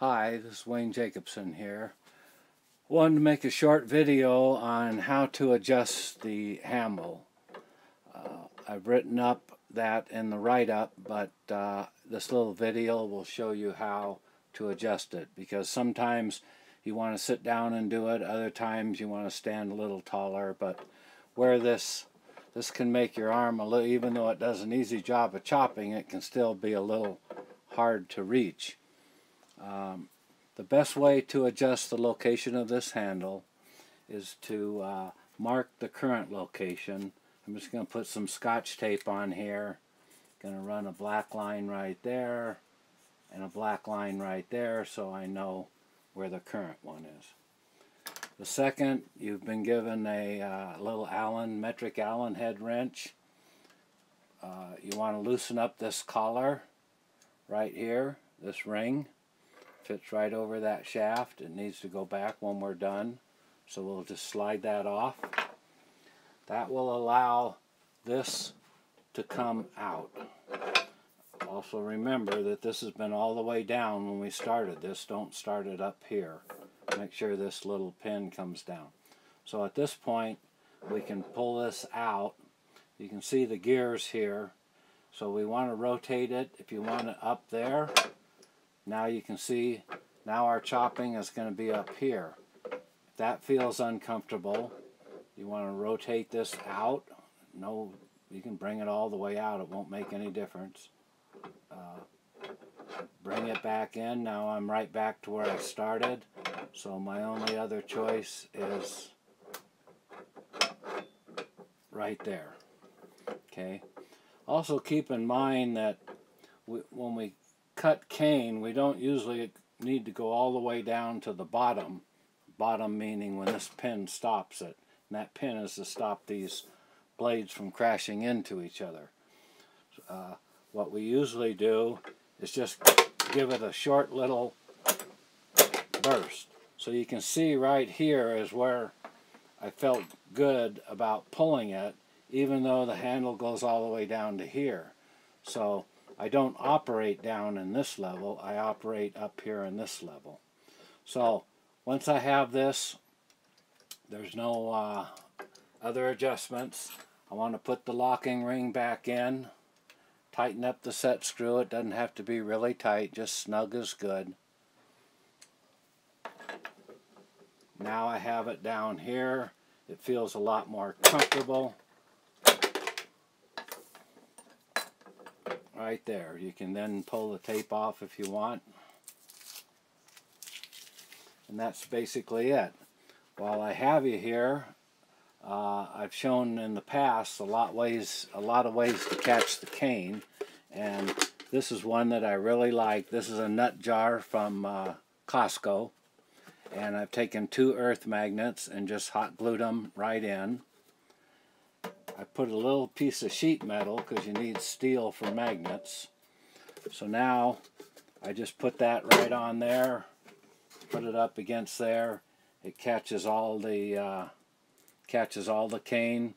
Hi, this is Wayne Jacobsen here. Wanted to make a short video on how to adjust the handle. Uh, I've written up that in the write-up, but uh, this little video will show you how to adjust it because sometimes you want to sit down and do it, other times you want to stand a little taller, but where this this can make your arm a little, even though it does an easy job of chopping, it can still be a little hard to reach. Um, the best way to adjust the location of this handle is to uh, mark the current location. I'm just going to put some scotch tape on here. Going to run a black line right there and a black line right there so I know where the current one is. The second, you've been given a uh, little Allen, metric Allen head wrench. Uh, you want to loosen up this collar right here, this ring fits right over that shaft. It needs to go back when we're done. So we'll just slide that off. That will allow this to come out. Also remember that this has been all the way down when we started this. Don't start it up here. Make sure this little pin comes down. So at this point we can pull this out. You can see the gears here. So we want to rotate it. If you want it up there, now you can see, now our chopping is going to be up here. If that feels uncomfortable, you want to rotate this out. No, you can bring it all the way out. It won't make any difference. Uh, bring it back in. Now I'm right back to where I started. So my only other choice is right there. Okay. Also keep in mind that we, when we cut cane, we don't usually need to go all the way down to the bottom. Bottom meaning when this pin stops it. And that pin is to stop these blades from crashing into each other. Uh, what we usually do is just give it a short little burst. So you can see right here is where I felt good about pulling it, even though the handle goes all the way down to here. So I don't operate down in this level, I operate up here in this level. So once I have this, there's no uh, other adjustments. I want to put the locking ring back in, tighten up the set screw. It doesn't have to be really tight, just snug is good. Now I have it down here. It feels a lot more comfortable. Right there. You can then pull the tape off if you want. And that's basically it. While I have you here, uh, I've shown in the past a lot ways, a lot of ways to catch the cane, and this is one that I really like. This is a nut jar from uh, Costco, and I've taken two earth magnets and just hot glued them right in. I put a little piece of sheet metal because you need steel for magnets. So now I just put that right on there, put it up against there. It catches all the uh, catches all the cane.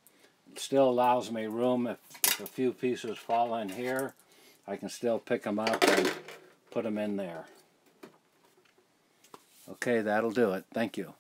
It still allows me room if, if a few pieces fall in here. I can still pick them up and put them in there. Okay, that'll do it. Thank you.